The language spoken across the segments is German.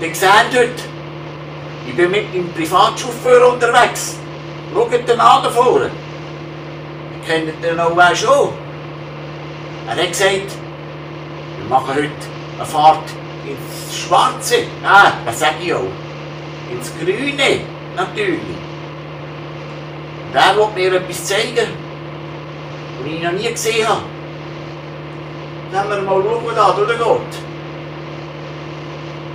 Ihr seht heute, ich bin mit meinem Privatchauffeur unterwegs. Schaut den an da vorne. Ihr kennt den auch schon. Er hat gesagt, wir machen heute eine Fahrt ins Schwarze. Ah, das sage ich auch. Ins Grüne, natürlich. Und er will mir etwas zeigen, was ich noch nie gesehen habe. Dann wir mal schauen, da durchgeht.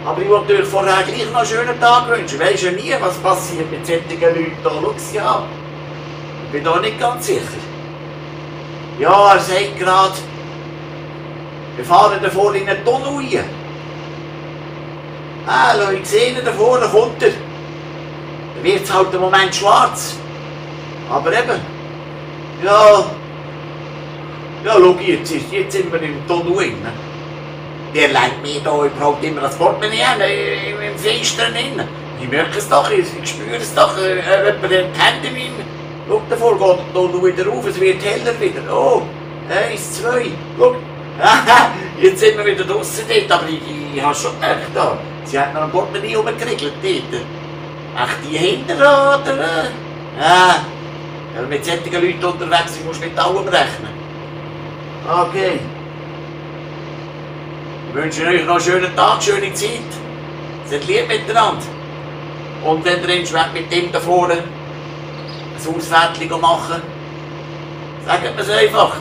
Aber ich wollte euch vorher gleich noch einen schönen Tag wünschen. Weisst ja nie, was passiert mit solchen Leuten da. Schau an. Ich bin da nicht ganz sicher. Ja, er sagt gerade, wir fahren da vorne in eine Tonne rein. Ah, schau, ich sehe ihn da vorne, kommt er. Dann wird es halt im Moment schwarz. Aber eben, ja, ja, schau, jetzt, jetzt sind wir im Tonne drin. Der lenkt mir da überhaupt immer das Portemonnaie an, äh, im Fenster drin. Ich merke es doch, ich, ich spüre es doch, äh, äh, jemand kennt ihn. Schau davor, geht da noch wieder auf, es wird heller wieder. Oh, eins, zwei, schau. Jetzt sind wir wieder draußen dort, aber ich, ich habe schon gemerkt, da. sie hat noch ein Portemonnaie rumgekriegelt dort. Ach, die hinten oder? äh? Man mit solchen Leuten unterwegs ist, musst du mit allem rechnen. Okay. Wünsche euch noch einen schönen Tag, schöne Zeit. Seid lieb miteinander. Und wenn ihr entweder mit dem da vorne ein Auswärtchen machen, sagt mir es einfach.